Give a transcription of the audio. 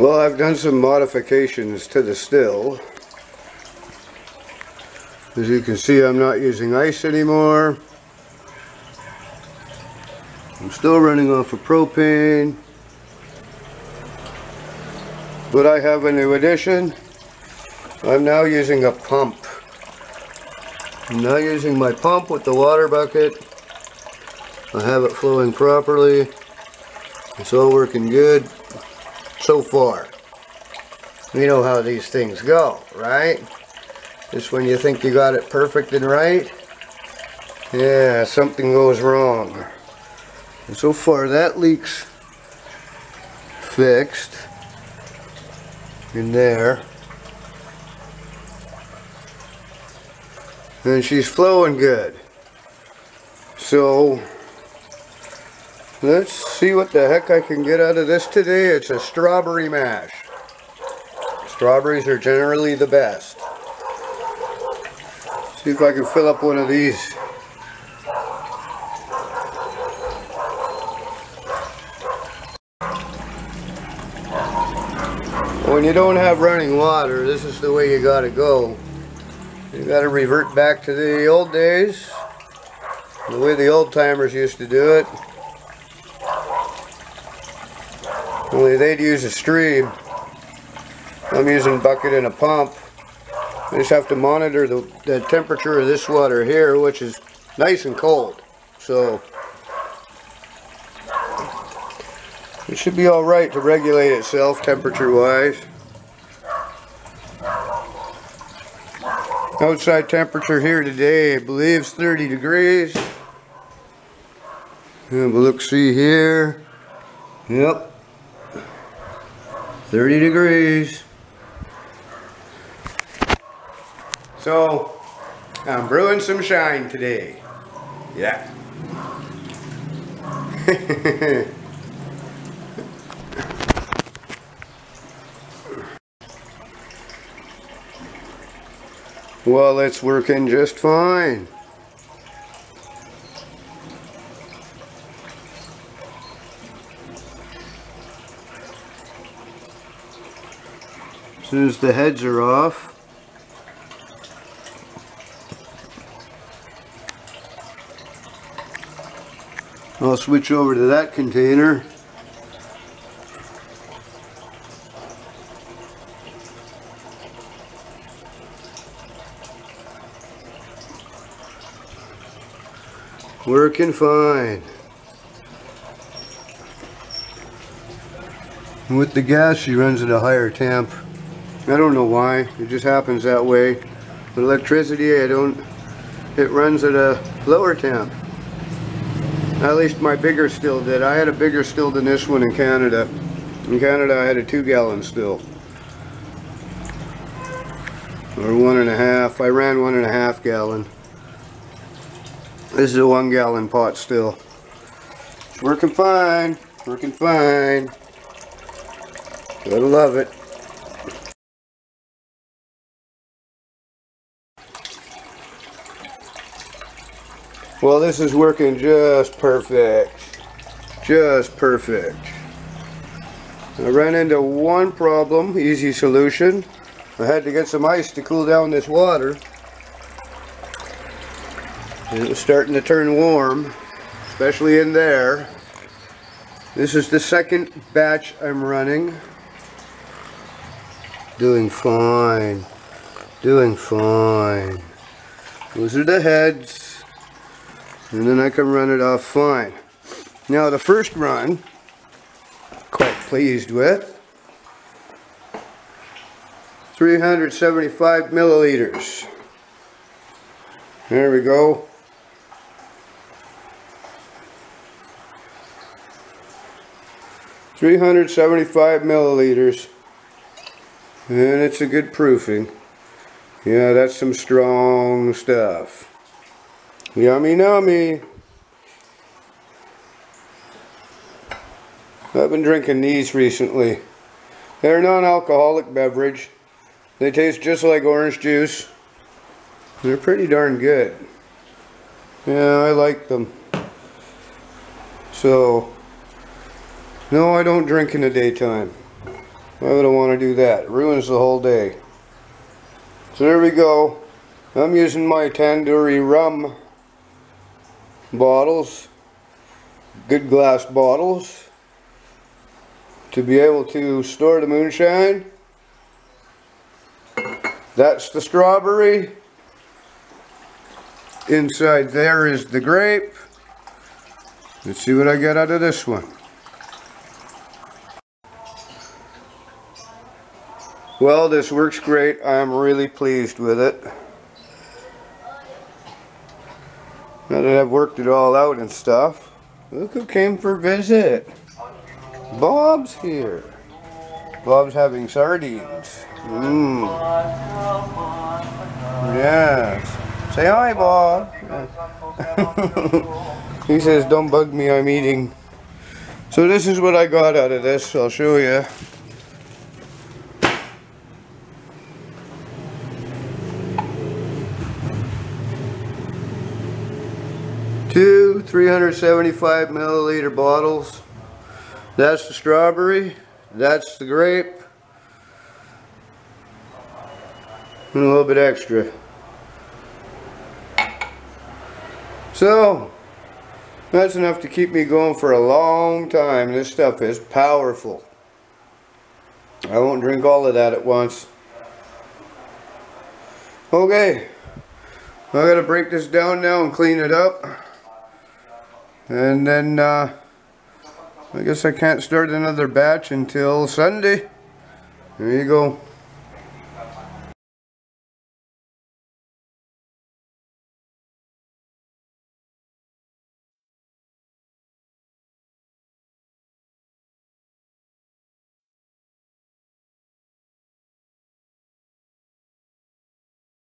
Well, I've done some modifications to the still. As you can see, I'm not using ice anymore. I'm still running off of propane. But I have a new addition. I'm now using a pump. I'm now using my pump with the water bucket. I have it flowing properly. It's all working good so far. You know how these things go, right? Just when you think you got it perfect and right, yeah, something goes wrong. And so far that leak's fixed in there. And she's flowing good. So, let's see what the heck I can get out of this today. It's a strawberry mash. Strawberries are generally the best. See if I can fill up one of these. When you don't have running water, this is the way you gotta go. You gotta revert back to the old days, the way the old timers used to do it. Only they'd use a stream. I'm using bucket and a pump. I just have to monitor the, the temperature of this water here, which is nice and cold. So it should be all right to regulate itself temperature wise. Outside temperature here today, I believe is 30 degrees. Have a look see here. Yep. 30 degrees. So, I'm brewing some shine today. Yeah. well, it's working just fine. Soon as the heads are off, I'll switch over to that container. Working fine. With the gas she runs at a higher temp. I don't know why, it just happens that way. With electricity I don't, it runs at a lower temp. At least my bigger still did. I had a bigger still than this one in Canada. In Canada I had a two gallon still. Or one and a half. I ran one and a half gallon. This is a one gallon pot still. It's working fine. Working fine. Gotta love it. Well, this is working just perfect. Just perfect. I ran into one problem, easy solution. I had to get some ice to cool down this water. It was starting to turn warm, especially in there. This is the second batch I'm running. Doing fine. Doing fine. Those are the heads and then I can run it off fine. Now the first run, quite pleased with, 375 milliliters. There we go. Three hundred seventy-five milliliters, and it's a good proofing. Yeah, that's some strong stuff. Yummy, yummy. I've been drinking these recently. They're non-alcoholic beverage. They taste just like orange juice. They're pretty darn good. Yeah, I like them. So, no, I don't drink in the daytime. I I want to do that? It ruins the whole day. So there we go. I'm using my Tanduay rum bottles, good glass bottles, to be able to store the moonshine. That's the strawberry. Inside there is the grape. Let's see what I get out of this one. Well, this works great. I'm really pleased with it. Now that I've worked it all out and stuff, look who came for visit. Bob's here. Bob's having sardines. Mmm. Yes. Say hi, Bob. he says, don't bug me, I'm eating. So this is what I got out of this. I'll show you. Two 375 milliliter bottles. That's the strawberry. That's the grape. And a little bit extra. So, that's enough to keep me going for a long time. This stuff is powerful. I won't drink all of that at once. Okay. I gotta break this down now and clean it up. And then, uh, I guess I can't start another batch until Sunday. There you go.